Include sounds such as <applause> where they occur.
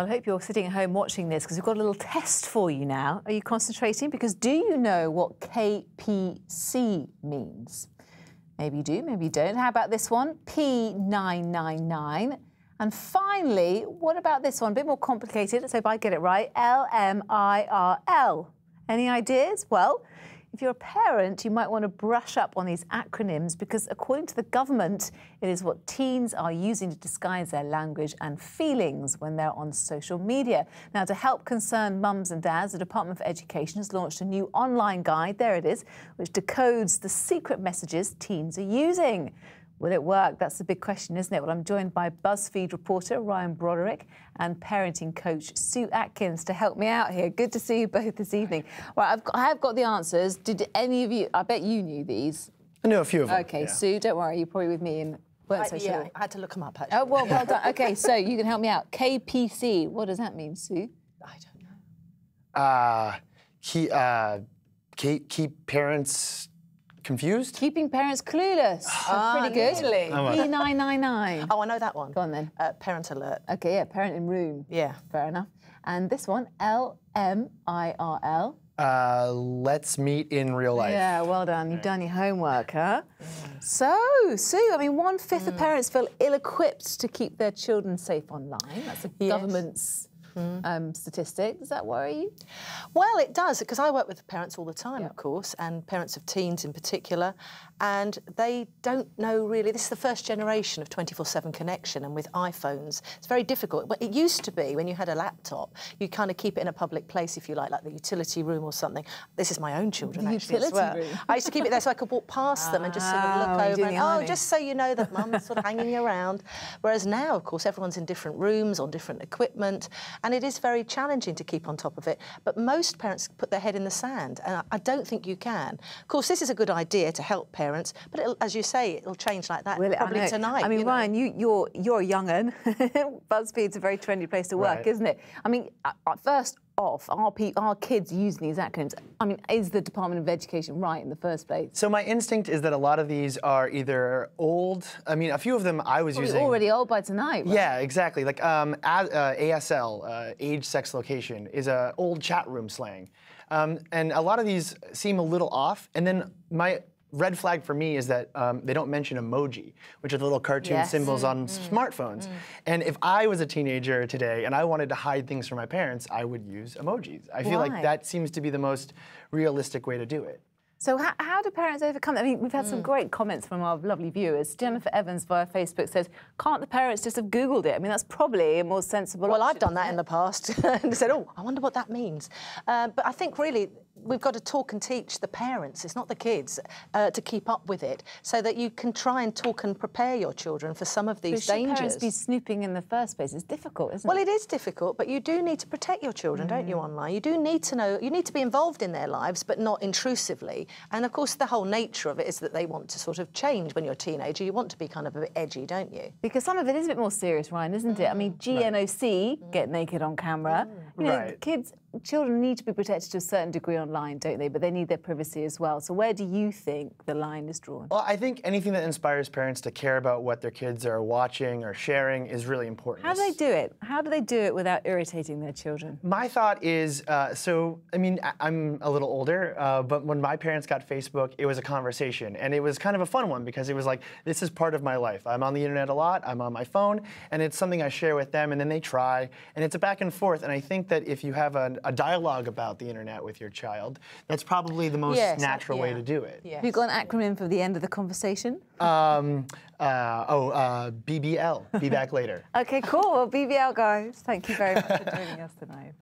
Well, I hope you're sitting at home watching this because we've got a little test for you now. Are you concentrating? Because do you know what KPC means? Maybe you do, maybe you don't. How about this one? P999. And finally, what about this one? A bit more complicated. So if I get it right, LMIRL. Any ideas? Well, if you're a parent, you might want to brush up on these acronyms because, according to the government, it is what teens are using to disguise their language and feelings when they're on social media. Now, to help concerned mums and dads, the Department of Education has launched a new online guide, there it is, which decodes the secret messages teens are using. Will it work? That's the big question, isn't it? Well, I'm joined by BuzzFeed reporter Ryan Broderick and parenting coach Sue Atkins to help me out here. Good to see you both this evening. Well, I've got, I have got the answers. Did any of you? I bet you knew these. I knew a few of them. Okay, yeah. Sue, don't worry. You're probably with me and weren't so I, sure. yeah, I had to look them up actually. Oh well, well done. <laughs> Okay, so you can help me out. KPC. What does that mean, Sue? I don't know. Uh, keep, uh, keep, keep parents confused? Keeping parents clueless. <sighs> Ah, Pretty good. nearly. Oh, well. P999. Oh, I know that one. Go on then. Uh, parent alert. Okay, yeah, parent in room. Yeah. Fair enough. And this one, L-M-I-R-L. Uh, let's meet in real life. Yeah, well done. You've done your homework, huh? So, Sue, I mean, one fifth Mm. of parents feel ill-equipped to keep their children safe online. That's the Yes. Mm. um, statistic. Does that worry you? Well, it does, because I work with parents all the time, Yeah. of course, and parents of teens in particular, and they don't know really. This is the first generation of 24 7 connection, and with iPhones, it's very difficult. But it used to be when you had a laptop, you kind of keep it in a public place, if you like, like the utility room or something. This is my own children, The actually. as utility well. room. I used to keep it there so I could walk past them and just sort of Ah, look when over and, oh, just so you know that mum's sort of hanging around. Whereas now, of course, everyone's in different rooms, on different equipment, and it is very challenging to keep on top of it. But most parents put their head in the sand, and I- I don't think you can. Of course, this is a good idea to help parents, but it'll, as you say, it'll change like that Will it? I probably know. tonight. I mean, you know. Ryan, you, you're you're a young'un. <laughs> BuzzFeed's a very trendy place to work, Right. isn't it? I mean, uh, first off, are, pe- are kids using these acronyms? I mean, is the Department of Education right in the first place? So my instinct is that a lot of these are either old. I mean, a few of them I was Probably using. already old by tonight. right? Yeah, exactly. Like um, A- uh, ASL, uh, age, sex, location, is a old chat room slang, um, and a lot of these seem a little off. And then my red flag for me is that um, they don't mention emoji, which are the little cartoon Yes. symbols on smartphones. And if I was a teenager today and I wanted to hide things from my parents, I would use emojis. I feel Why? like that seems to be the most realistic way to do it. So how, how do parents overcome that? I mean, we've had some great comments from our lovely viewers. Jennifer Evans via Facebook says, can't the parents just have Googled it? I mean, that's probably a more sensible Well, I've done that isn't in the past <laughs> and said, oh, I wonder what that means. Uh, but I think really we've got to talk and teach the parents, it's not the kids, uh, to keep up with it so that you can try and talk and prepare your children for some of But these should parents dangers. be snooping in the first place? It's difficult, isn't Well, it? Well, it is difficult, but you do need to protect your children, don't you, mm. online? You do need to know, you need to be involved in their lives, but not intrusively. And of course, the whole nature of it is that they want to sort of change when you're a teenager. You want to be kind of a bit edgy, don't you? Because some of it is a bit more serious, Ryan, isn't it? I mean, mm. GNOC, get naked on camera. Mm. You know, Right. kids, children need to be protected to a certain degree online, don't they? But they need their privacy as well. So where do you think the line is drawn? Well, I think anything that inspires parents to care about what their kids are watching or sharing is really important. How do they do it? How do they do it without irritating their children? My thought is, uh, so I mean, I- I'm a little older, uh, but when my parents got Facebook, it was a conversation, and it was kind of a fun one because it was like, this is part of my life. I'm on the internet a lot. I'm on my phone, and it's something I share with them, and then they try, and it's a back and forth. And I think that if you have a, a dialogue about the internet with your child, that's probably the most Yes, I- natural way to do it. Yes. Have you got an acronym for the end of the conversation? Um, uh, oh, uh, BBL. Be back later. <laughs> Okay, cool. Well, BBL, guys, thank you very much for joining us tonight.